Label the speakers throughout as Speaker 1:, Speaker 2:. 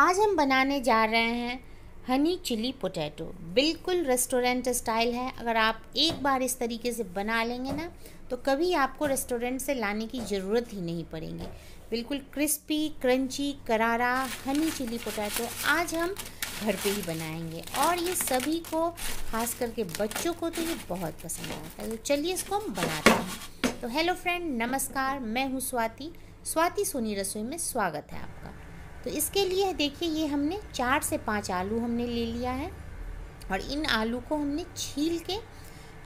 Speaker 1: आज हम बनाने जा रहे हैं हनी चिली पोटैटो बिल्कुल रेस्टोरेंट स्टाइल है। अगर आप एक बार इस तरीके से बना लेंगे ना तो कभी आपको रेस्टोरेंट से लाने की ज़रूरत ही नहीं पड़ेगी। बिल्कुल क्रिस्पी क्रंची करारा हनी चिली पोटैटो आज हम घर पे ही बनाएँगे। और ये सभी को, खास करके बच्चों को तो ये बहुत पसंद आता है। तो चलिए इसको हम बनाते हैं। तो हेलो फ्रेंड नमस्कार, मैं हूँ स्वाति। स्वाति सोनी रसोई में स्वागत है आपका। तो इसके लिए देखिए, ये हमने चार से पाँच आलू हमने ले लिया है और इन आलू को हमने छील के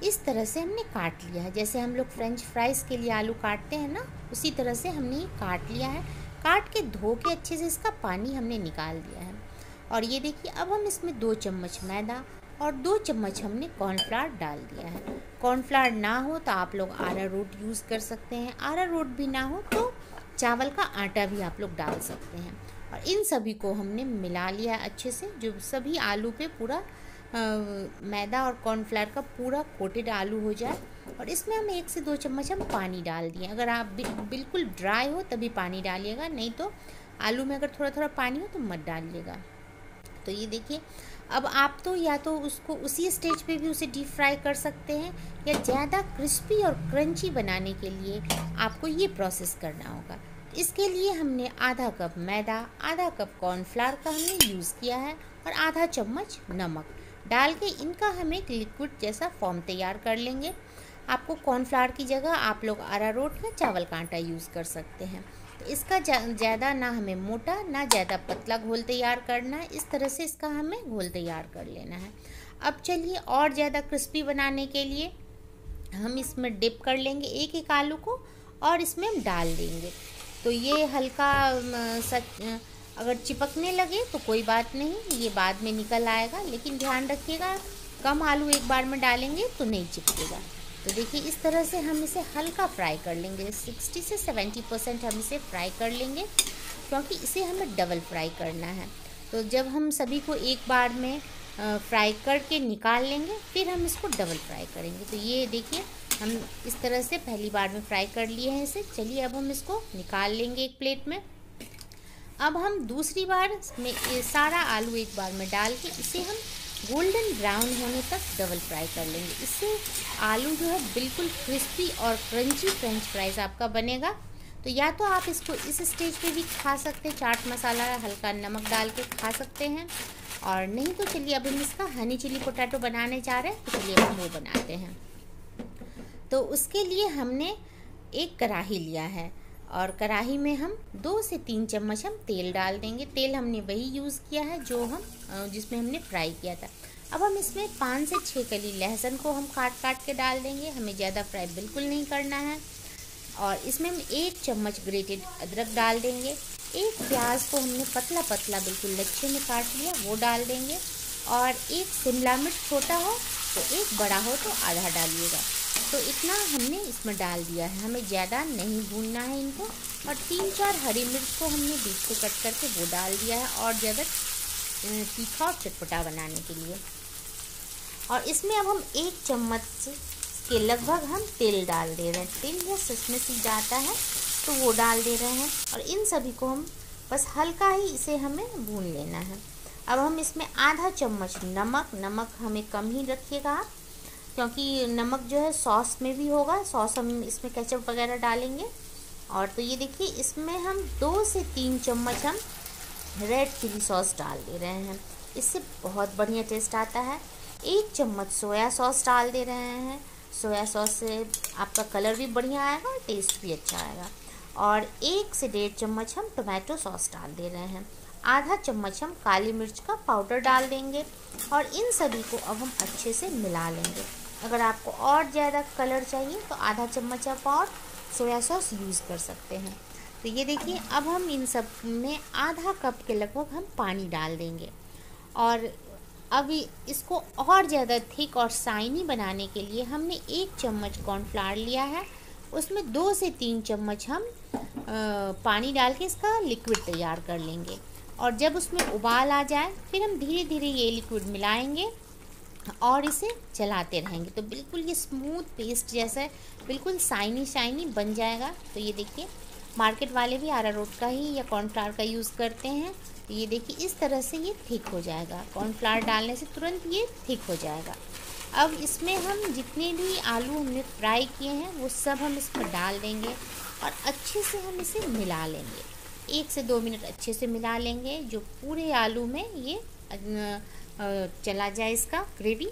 Speaker 1: इस तरह से हमने काट लिया है। जैसे हम लोग फ्रेंच फ्राइज़ के लिए आलू काटते हैं ना, उसी तरह से हमने ये काट लिया है। काट के धो के अच्छे से इसका पानी हमने निकाल दिया है। और ये देखिए, अब हम इसमें दो चम्मच मैदा और दो चम्मच हमने कॉर्नफ्लावर डाल दिया है। कॉर्नफ्लावर ना हो तो आप लोग आरा रोट यूज़ कर सकते हैं। आरा रोट भी ना हो तो चावल का आटा भी आप लोग डाल सकते हैं। और इन सभी को हमने मिला लिया अच्छे से, जो सभी आलू पे पूरा मैदा और कॉर्नफ्लावर का पूरा कोटेड आलू हो जाए। और इसमें हम एक से दो चम्मच हम पानी डाल दिए। अगर आप बिल्कुल ड्राई हो तभी पानी डालिएगा, नहीं तो आलू में अगर थोड़ा थोड़ा पानी हो तो मत डालिएगा। तो ये देखिए, अब आप तो या तो उसको उसी स्टेज पे भी उसे डीप फ्राई कर सकते हैं, या ज़्यादा क्रिस्पी और क्रंची बनाने के लिए आपको ये प्रोसेस करना होगा। इसके लिए हमने आधा कप मैदा, आधा कप कॉर्नफ्लावर का हमने यूज़ किया है और आधा चम्मच नमक। डाल के इनका हम एक लिक्विड जैसा फॉर्म तैयार कर लेंगे। आपको कॉर्नफ्लावर की जगह आप लोग अरारोट या चावल का आटा यूज़ कर सकते हैं। तो इसका ज़्यादा ना हमें मोटा, ना ज़्यादा पतला घोल तैयार करना है। इस तरह से इसका हमें घोल तैयार कर लेना है। अब चलिए और ज़्यादा क्रिस्पी बनाने के लिए हम इसमें डिप कर लेंगे एक एक आलू को और इसमें हम डाल देंगे। तो ये हल्का सच, अगर चिपकने लगे तो कोई बात नहीं, ये बाद में निकल आएगा। लेकिन ध्यान रखिएगा, कम आलू एक बार में डालेंगे तो नहीं चिपकेगा। तो देखिए, इस तरह से हम इसे हल्का फ्राई कर लेंगे। 60 से 70 परसेंट हम इसे फ्राई कर लेंगे, क्योंकि इसे हमें डबल फ्राई करना है। तो जब हम सभी को एक बार में फ्राई करके निकाल लेंगे, फिर हम इसको डबल फ्राई करेंगे। तो ये देखिए हम इस तरह से पहली बार में फ्राई कर लिए हैं इसे। चलिए अब हम इसको निकाल लेंगे एक प्लेट में। अब हम दूसरी बार में सारा आलू एक बार में डाल के इसे हम गोल्डन ब्राउन होने तक डबल फ्राई कर लेंगे। इससे आलू जो है बिल्कुल क्रिस्पी और क्रंची फ्रेंच फ्राइज़ आपका बनेगा। तो या तो आप इसको इस स्टेज पे भी खा सकते हैं, चाट मसाला, हल्का नमक डाल के खा सकते हैं। और नहीं तो चलिए अब हम इसका हनी चिली पोटैटो बनाने जा रहे हैं। तो चलिए हम वो बनाते हैं। तो उसके लिए हमने एक कढ़ाही लिया है। और कढ़ाही में हम दो से तीन चम्मच हम तेल डाल देंगे। तेल हमने वही यूज़ किया है जो हम जिसमें हमने फ्राई किया था। अब हम इसमें पाँच से छः कली लहसुन को हम काट काट के डाल देंगे। हमें ज़्यादा फ्राई बिल्कुल नहीं करना है। और इसमें हम एक चम्मच ग्रेटेड अदरक डाल देंगे। एक प्याज को हमने पतला पतला बिल्कुल लच्छे में काट लिया, वो डाल देंगे। और एक शिमला मिर्च छोटा हो तो एक बड़ा हो तो आधा डालिएगा। तो इतना हमने इसमें डाल दिया है। हमें ज़्यादा नहीं भूनना है इनको। और तीन चार हरी मिर्च को हमने बीच से कट करके वो डाल दिया है और ज़्यादा तीखा और चटपटा बनाने के लिए। और इसमें अब हम एक चम्मच के लगभग हम तेल डाल दे रहे हैं। तेल या सचने सी जाता है तो वो डाल दे रहे हैं। और इन सभी को हम बस हल्का ही इसे हमें भून लेना है। अब हम इसमें आधा चम्मच नमक नमक हमें कम ही रखिएगा आप। क्योंकि नमक जो है सॉस में भी होगा, सॉस हम इसमें केचप वगैरह डालेंगे। और तो ये देखिए, इसमें हम दो से तीन चम्मच हम रेड चिली सॉस डाल दे रहे हैं। इससे बहुत बढ़िया टेस्ट आता है। एक चम्मच सोया सॉस डाल दे रहे हैं। सोया सॉस से आपका कलर भी बढ़िया आएगा और टेस्ट भी अच्छा आएगा। और एक से डेढ़ चम्मच हम टोमेटो सॉस डाल दे रहे हैं। आधा चम्मच हम काली मिर्च का पाउडर डाल देंगे और इन सभी को अब हम अच्छे से मिला लेंगे। अगर आपको और ज़्यादा कलर चाहिए तो आधा चम्मच आप और सोया सॉस यूज़ कर सकते हैं। तो ये देखिए अब हम इन सब में आधा कप के लगभग हम पानी डाल देंगे। और अभी इसको और ज़्यादा थिक और साइनी बनाने के लिए हमने एक चम्मच कॉर्नफ्लावर लिया है। उसमें दो से तीन चम्मच हम आ, पानी डाल के इसका लिक्विड तैयार कर लेंगे। और जब उसमें उबाल आ जाए फिर हम धीरे धीरे ये लिक्विड मिलाएँगे। और इसे चलाते रहेंगे। तो बिल्कुल ये स्मूथ पेस्ट जैसा है, बिल्कुल शाइनी शाइनी बन जाएगा। तो ये देखिए मार्केट वाले भी अरारोट का ही या कॉर्नफ्लावर का यूज़ करते हैं। तो ये देखिए, इस तरह से ये थिक हो जाएगा। कॉर्नफ्लावर डालने से तुरंत ये थिक हो जाएगा। अब इसमें हम जितने भी आलू हमने फ्राई किए हैं, वो सब हम इसमें डाल देंगे और अच्छे से हम इसे मिला लेंगे। एक से दो मिनट अच्छे से मिला लेंगे, जो पूरे आलू में ये चला जाए इसका ग्रेवी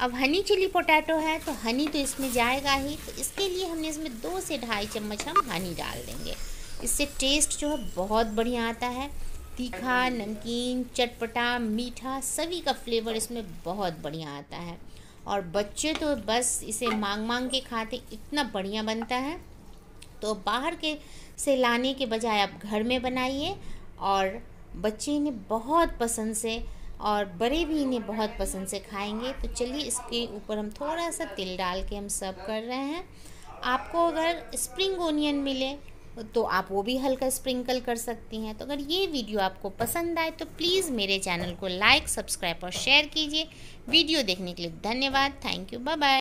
Speaker 1: अब हनी चिली पोटैटो है तो हनी तो इसमें जाएगा ही। तो इसके लिए हमने इसमें दो से ढाई चम्मच हम हनी डाल देंगे। इससे टेस्ट जो है बहुत बढ़िया आता है। तीखा, नमकीन, चटपटा, मीठा, सभी का फ्लेवर इसमें बहुत बढ़िया आता है। और बच्चे तो बस इसे मांग मांग के खाते, इतना बढ़िया बनता है। तो बाहर के से लाने के बजाय आप घर में बनाइए। और बच्चे इन्हें बहुत पसंद से और बड़े भी इन्हें बहुत पसंद से खाएँगे। तो चलिए इसके ऊपर हम थोड़ा सा तिल डाल के हम सर्व कर रहे हैं। आपको अगर स्प्रिंग ओनियन मिले तो आप वो भी हल्का स्प्रिंकल कर सकती हैं। तो अगर ये वीडियो आपको पसंद आए तो प्लीज़ मेरे चैनल को लाइक, सब्सक्राइब और शेयर कीजिए। वीडियो देखने के लिए धन्यवाद। Thank you. Bye bye